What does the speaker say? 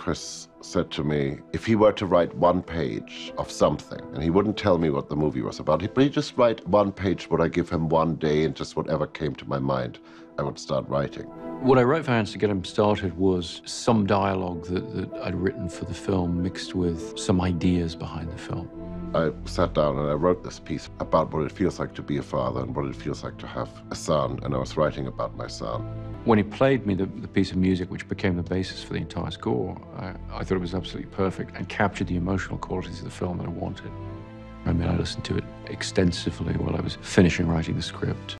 Chris said to me if he were to write one page of something, and he wouldn't tell me what the movie was about, but he'd just write one page, would I give him one day and just whatever came to my mind, I would start writing. What I wrote for Hans to get him started was some dialogue that, that I'd written for the film mixed with some ideas behind the film. I sat down and I wrote this piece about what it feels like to be a father and what it feels like to have a son, and I was writing about my son. When he played me the, the piece of music which became the basis for the entire score, I, I thought it was absolutely perfect and captured the emotional qualities of the film that I wanted. I mean, I listened to it extensively while I was finishing writing the script.